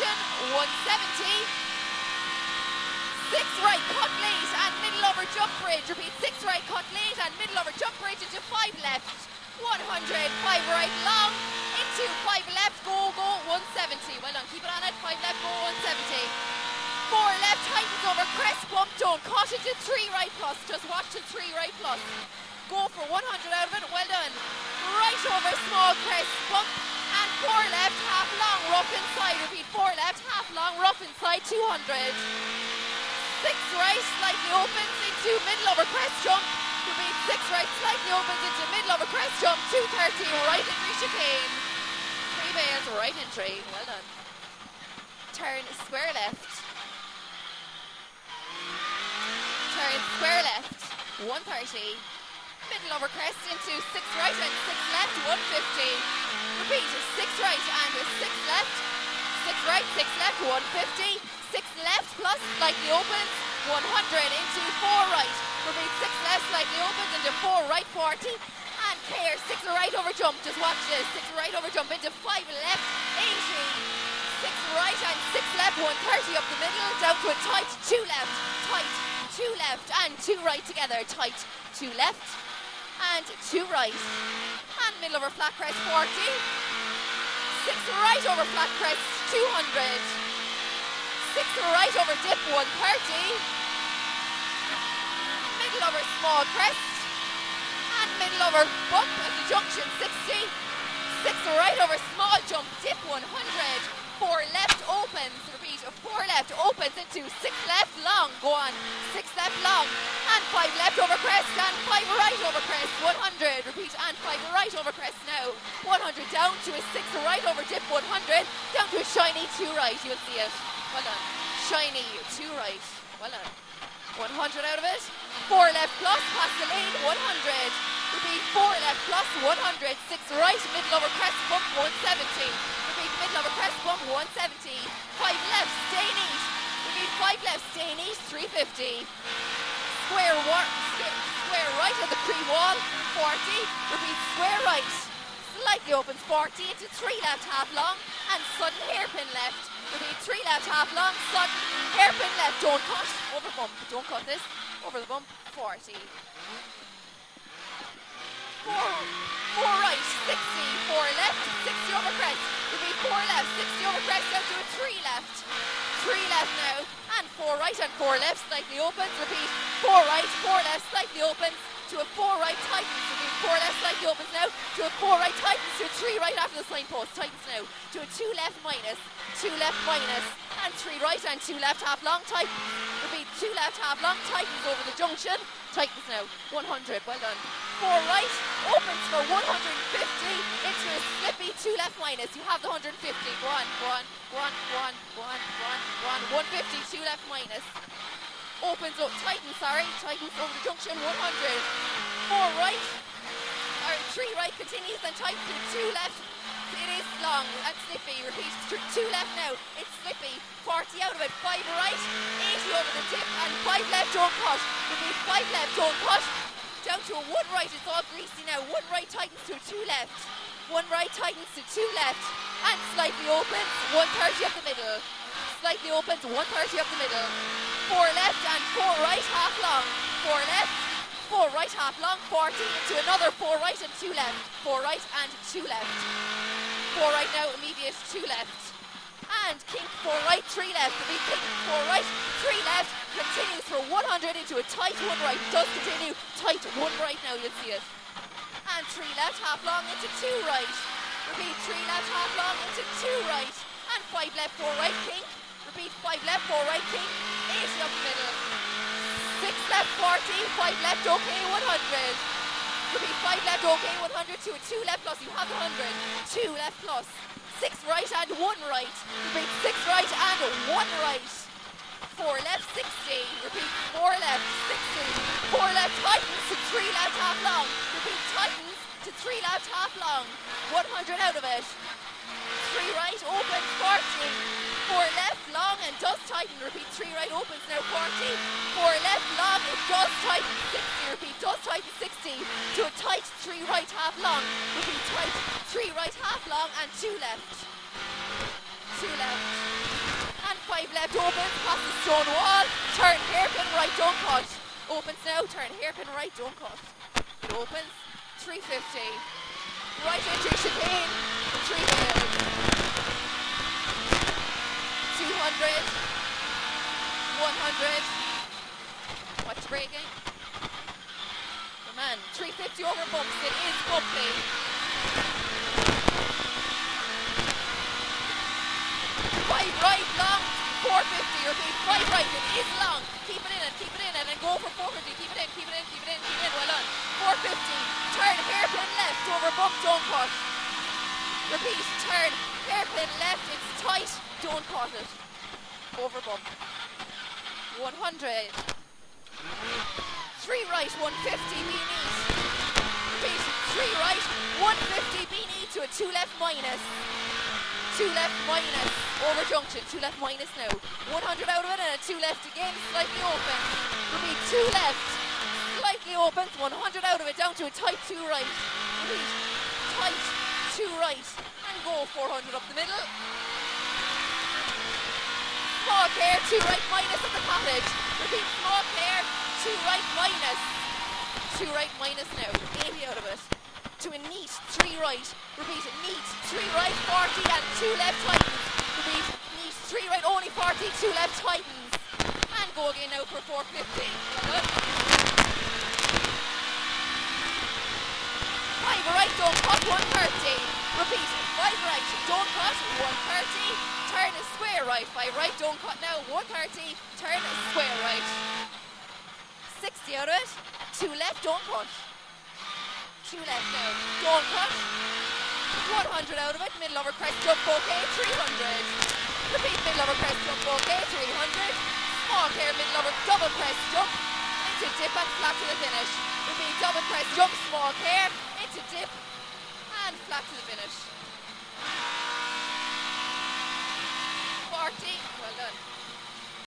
the 170. Six right, cut late and middle over jump bridge. Repeat, six right, cut late and middle over jump bridge into five left. 100, five right, long, into five left, go, go, 170. Well done, keep it on it, five left, go, 170. Four left, tightens over crest, bump, don't cut into three right plus. Just watch the three right plus. Go for 100 out of it, well done. Right over small crest, bump, and four left, half long, rough inside. Repeat, four left, half long, rough inside, 200 six right, slightly opens into middle over crest jump. Repeat six right, slightly opens into middle over crest jump. 230 right entry chicane. Three bands right entry. Well done. Turn square left. Turn square left. 130. Middle over crest into six right and six left. 150. Repeat six right and six left. Six right, six left. 150 six left plus slightly opens, 100 into four right. Repeat six left slightly opens into four right, 40. And care, six right over jump, just watch this. Six right over jump into five left, 80. Six right and six left, 130 up the middle, down to a tight, two left, tight, two left, and two right together, tight, two left, and two right. Middle over flat crest, 40. Six right over flat crest, 200 six right over dip 130. Middle over small crest. And middle over bump at the junction 60. Six right over small jump dip 100. Four left opens, repeat, four left opens into six left long, go on, six left long, and five left over crest, and five right over crest, 100, repeat, right over crest now, 100 down to a six right over dip, 100, down to a shiny two right, you'll see it. Well done. Shiny, two right. Well done. 100 out of it. Four left plus, past the lane, 100. Repeat, four left plus, 100. Six right, middle over crest bump, 170. Repeat, middle over crest bump, 170. Five left, stay neat. Repeat, five left, stay neat, 350. Square, one, square right of the cream wall, 40. Repeat, square right. Slightly opens 40 into three left, half long, and sudden hairpin left. Repeat, three left, half long, sudden, hairpin left, don't cut, over bump, don't cut this, over the bump, 40. Four, four right, 60, four left, 60 over crest. Repeat, four left, 60 over crest, down to a three left. Three left now, and four right and four left, slightly opens, repeat, four right, four left, slightly opens, to a four right tightens, repeat, four left slightly opens now, to a four right tightens, to a three right after the signpost, tightens now, to a two left minus, two left minus, and three right and two left half long tightens. Repeat, two left half long tightens over the junction, tightens now, 100, well done. Four right, opens for 150 into a slippy two left minus. You have the 150. Go on, go on, go on, go on, go on, go on, go on. 150, two left minus. Opens up, tightens, sorry, tightens over the junction, 100. Four right, or three right continues and tightens to two left it is long and slippy. Repeat, two left now. It's slippy. 40 out of it. Five right. 80 over the tip. And five left, don't cut. Repeat, five left, don't cut. Down to a one right. It's all greasy now. One right tightens to a two left. One right tightens to two left. And slightly opens. 130 up the middle. Slightly opens. 130 up the middle. Four left and four right, half long. Four left four right half long, 40 into another four right and two left. Four right and two left. Four right now, immediate two left. And kink four right, three left. The big kink four right, three left. Continues for 100 into a tight one right. Does continue tight one right now, you'll see it. And three left, half long into two right. Repeat, three left, half long into two right. And five left, four right, kink. Repeat, five left, four right, kink. 80 up the middle. Six left, 40, five left, okay, 100. Repeat, five left, okay, 100 to a two left plus, you have the 100. Two left plus, six right and one right. Repeat, six right and one right. Four left, 60. Repeat, four left, 60. Four left, tightens to three left, half long. Repeat, tightens to three left, half long. 100 out of it. Three right, open, 40. Four left, long, and does tighten. Repeat, three right opens now, 40. Four left, long, it does tighten, 60. Repeat, does tighten, 60. To a tight, three right, half long. Repeat, tight, three right, half long, and two left. two left. And five left, opens, past the stone wall, turn hairpin right, don't cut. Opens now, turn hairpin right, don't cut. It opens, 350. Right into chicane, 300. 200. 100. Watch braking. Come on, 350 over bumps, it is bumpy. Five right, long, 450, repeat, five right, it is long. Keep it in and keep it in and then go for 450, keep it in, keep it in, keep it in, keep it in, well done. 450, turn hairpin over bump, don't cut. Repeat, turn hairpin left, it's tight, don't cut it. Over bump. 100. Three right, 150, be neat. Repeat, three right, 150, be neat to a two left minus. Two left minus, over junction, two left minus now. 100 out of it and a two left again, slightly open. Repeat, two left, slightly open, 100 out of it, down to a tight two right. Repeat, tight two right, and go 400 up the middle. Small care, two right minus at the cottage. Repeat, small care, two right minus. Two right minus now, 80 out of it. To a neat three right. Repeat, neat three right, 40 and two left tightens. Repeat, neat three right, only 40, two left tightens. And go again now for 450. Well done. Five right, don't cut, 130. Repeat, five right, don't cut, 130. Turn a square right, five right, don't cut now, 130. Turn a square right. 60 out of it. Two left, don't cut. Two left now, don't cut. 100 out of it, middle over crest, jump okay, 300. Repeat, middle over crest, jump okay, 300. Small care, middle over double crest, jump into dip and flat to the finish. Repeat, double crest, jump, small care, into dip and flat to the finish.